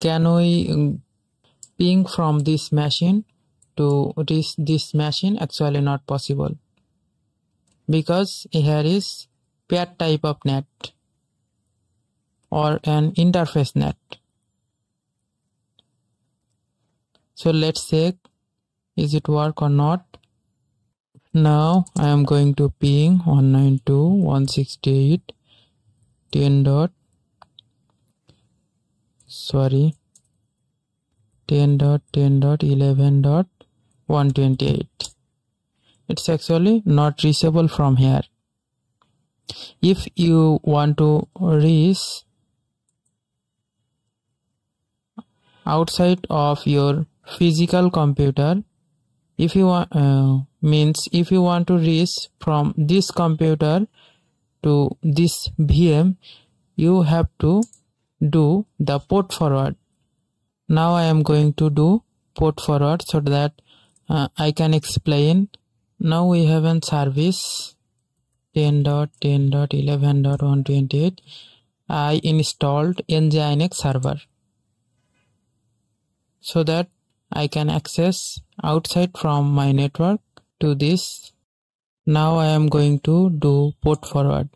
can we um, ping from this machine to reach this machine? Actually not possible. Because here is paired type of net or an interface net. So let's check is it work or not? Now I am going to ping 192.168.10 dot sorry. 10 dot 10 dot 11 dot 128 it's actually not reachable from here. If you want to reach outside of your physical computer if you want uh, means if you want to reach from this computer to this VM you have to do the port forward. Now I am going to do port forward so that uh, I can explain. Now we have a service 10.10.11.128 I installed nginx server so that I can access outside from my network to this. Now I am going to do port forward.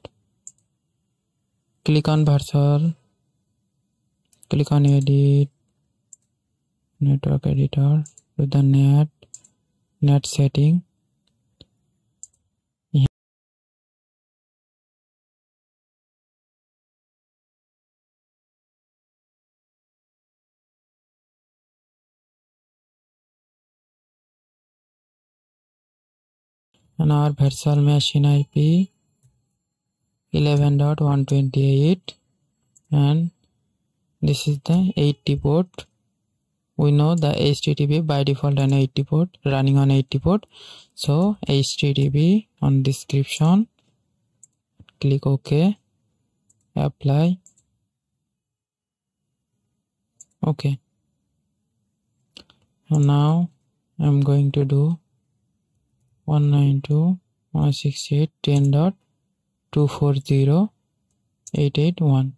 Click on virtual click on edit network editor to the net NAT setting. And our virtual machine IP 11.128 and this is the 80 port. We know the HTTP by default an 80 port running on 80 port. So HTTP on description. Click OK. Apply. Okay and now I'm going to do 192.168.10.240.881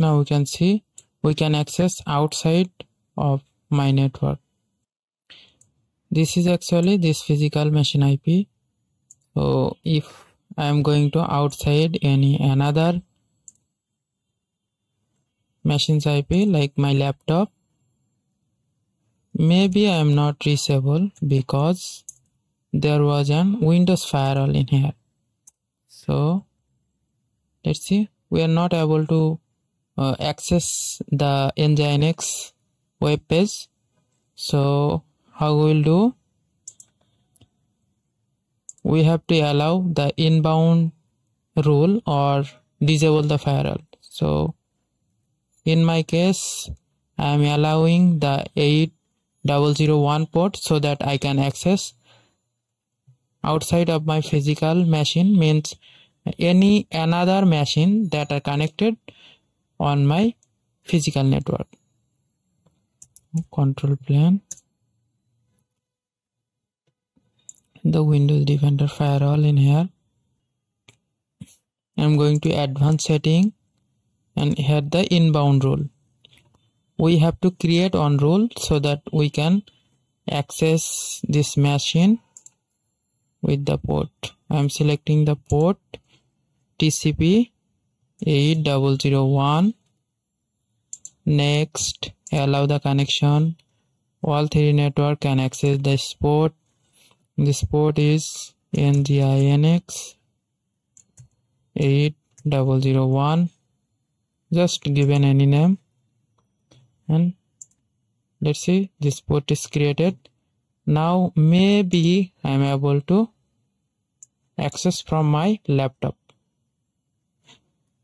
now we can see we can access outside of my network. This is actually this physical machine IP so if I am going to outside any another machine's IP like my laptop maybe I am not reachable because there was an Windows firewall in here. So let's see. We are not able to uh, access the nginx web page. So how we will do? We have to allow the inbound rule or disable the firewall. So in my case I am allowing the 8001 port so that I can access outside of my physical machine. Means any another machine that are connected on my physical network. Control Panel. The windows defender firewall in here. I'm going to advanced setting and here the inbound rule we have to create on rule so that we can access this machine with the port. I'm selecting the port tcp 8001 next allow the connection. All three network can access this port this port is nginx 8001 just given any name. And let's see this port is created. Now maybe I'm able to access from my laptop